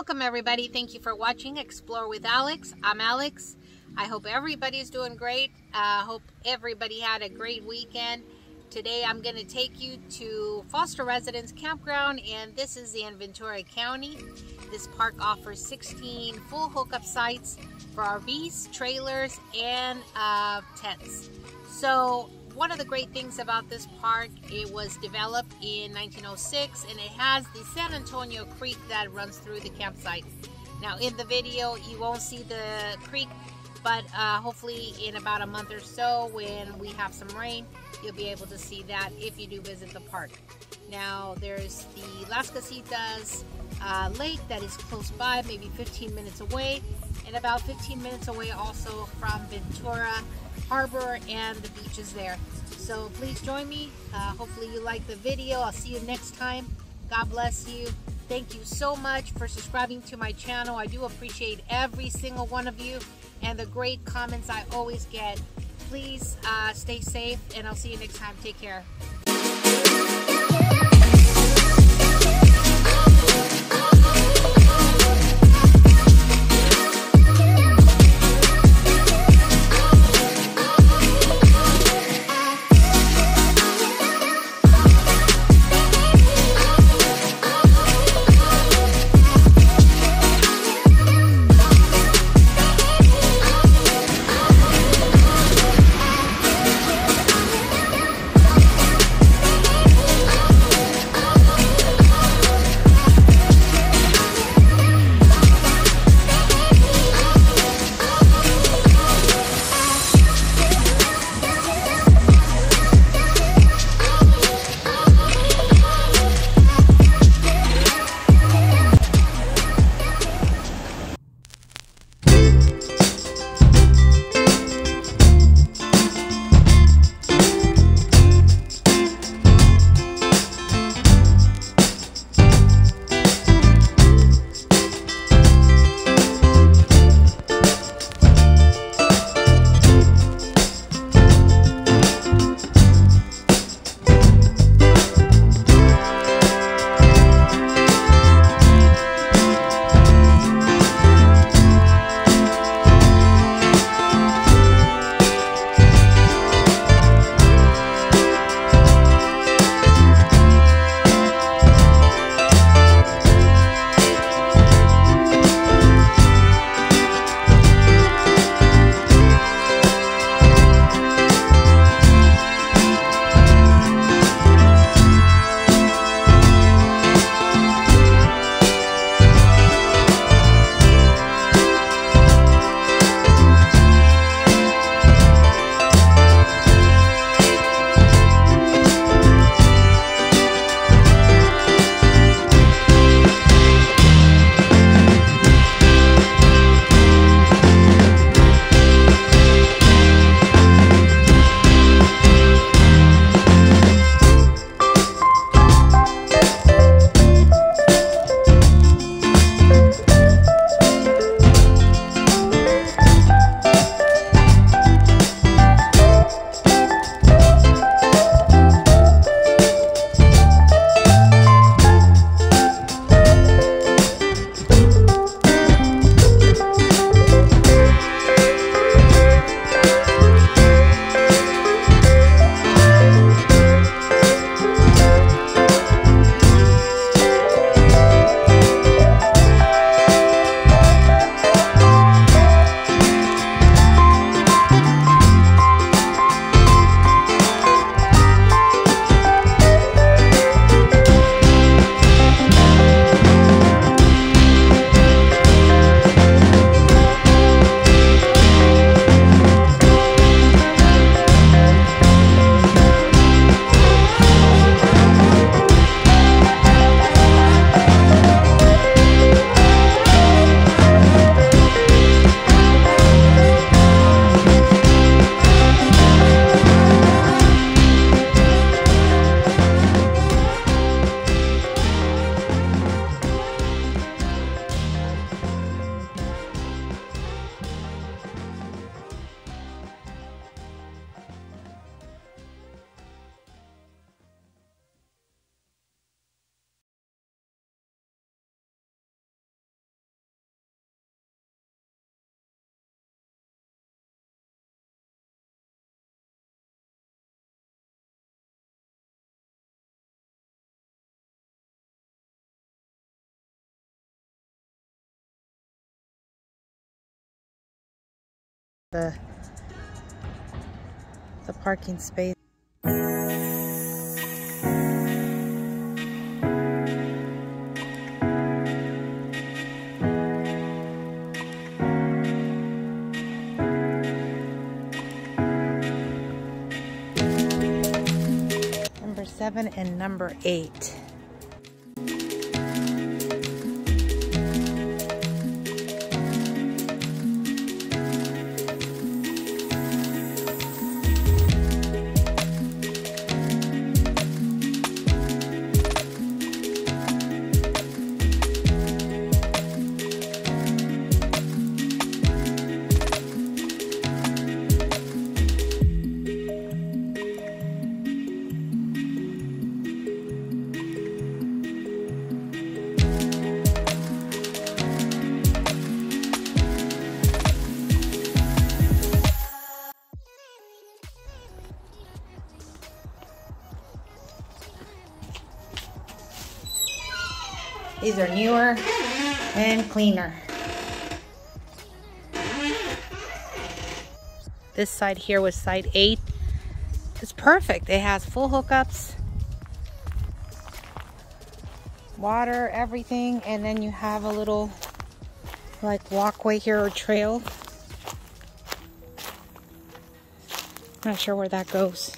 Welcome everybody. Thank you for watching Explore with Alex. I'm Alex. I hope everybody's doing great. I uh, hope everybody had a great weekend. Today I'm going to take you to Foster Residence Campground and this is in Ventura County. This park offers 16 full hookup sites for RVs, trailers, and uh, tents. So one of the great things about this park, it was developed in 1906 and it has the San Antonio Creek that runs through the campsite. Now in the video, you won't see the creek, but uh, hopefully in about a month or so when we have some rain, you'll be able to see that if you do visit the park. Now there's the Las Casitas uh, lake that is close by, maybe 15 minutes away, and about 15 minutes away also from Ventura harbor and the beaches there. So please join me. Uh, hopefully you like the video. I'll see you next time. God bless you. Thank you so much for subscribing to my channel. I do appreciate every single one of you and the great comments I always get. Please uh, stay safe and I'll see you next time. Take care. The the parking space. Number seven and number eight. These are newer and cleaner. This side here was side 8. It's perfect. It has full hookups, water, everything, and then you have a little like walkway here or trail. Not sure where that goes.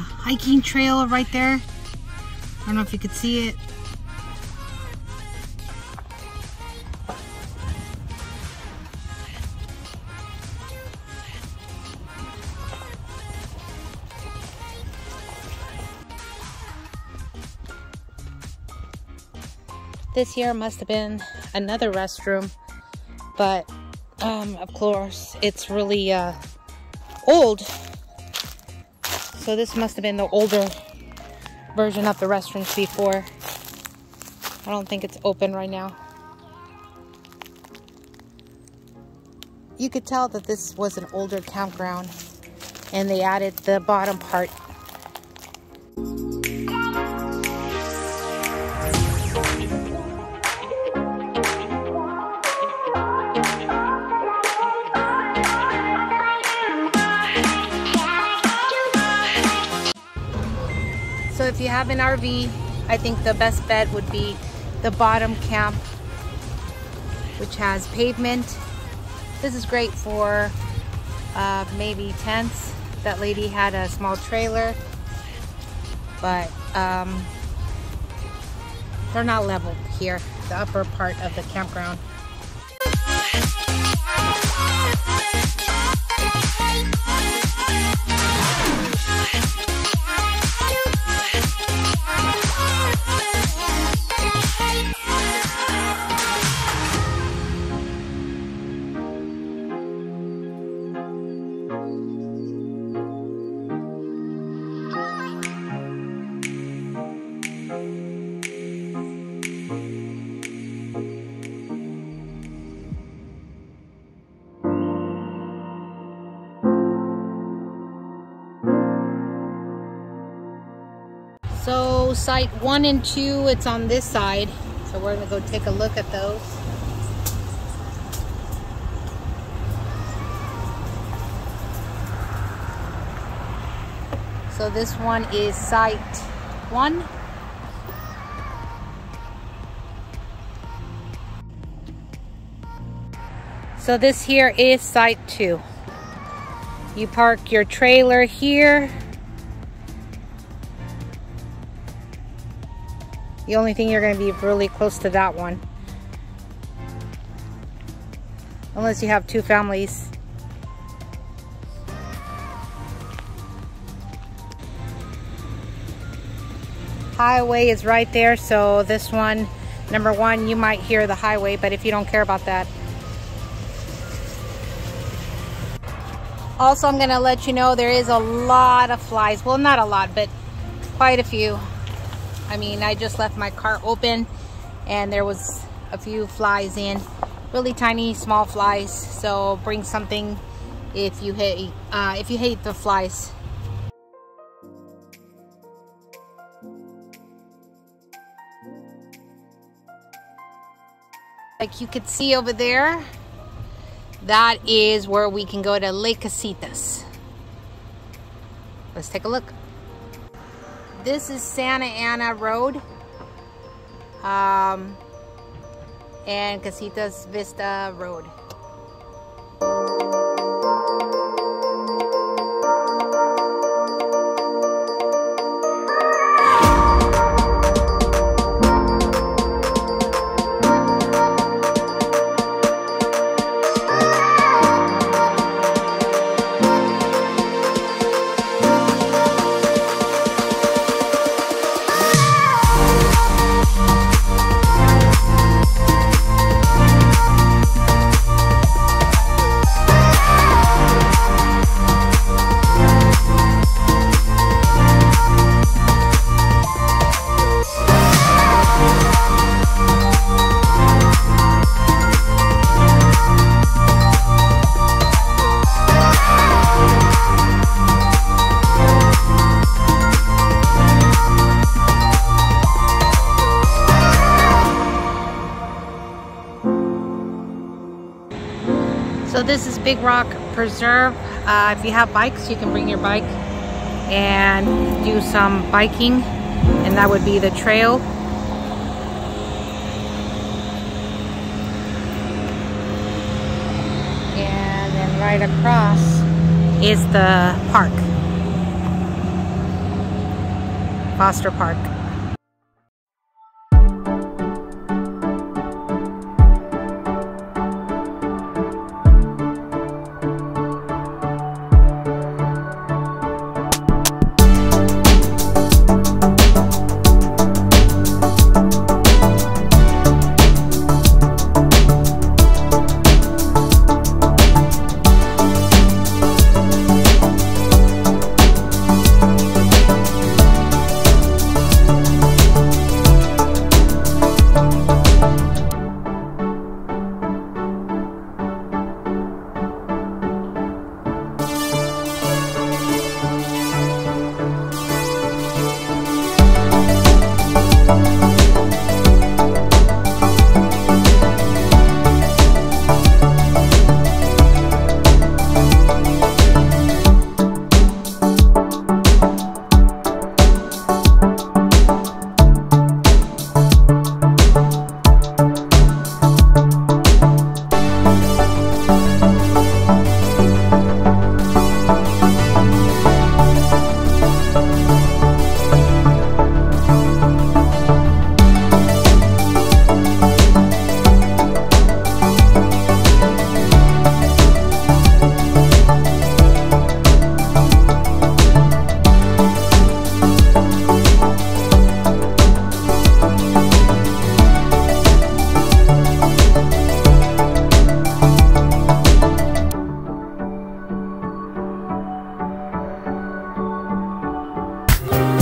Hiking trail right there. I don't know if you could see it. This here must have been another restroom, but um, of course it's really uh, old so this must have been the older version of the restrooms before. I don't think it's open right now. You could tell that this was an older campground and they added the bottom part have an RV, I think the best bet would be the bottom camp, which has pavement. This is great for uh, maybe tents. That lady had a small trailer. but um, they're not leveled here, the upper part of the campground. Site one and two, it's on this side. So we're gonna go take a look at those. So this one is site one. So this here is site two. You park your trailer here The only thing you're going to be really close to that one. Unless you have two families. Highway is right there, so this one, number one, you might hear the highway, but if you don't care about that. Also, I'm going to let you know there is a lot of flies. Well, not a lot, but quite a few. I mean, I just left my car open and there was a few flies in. Really tiny, small flies. So bring something if you hate, uh, if you hate the flies. Like you could see over there, that is where we can go to Lake Casitas. Let's take a look. This is Santa Ana Road um, and Casitas Vista Road. Big Rock Preserve. Uh, if you have bikes, you can bring your bike and do some biking and that would be the trail. And then right across is the park. Foster Park.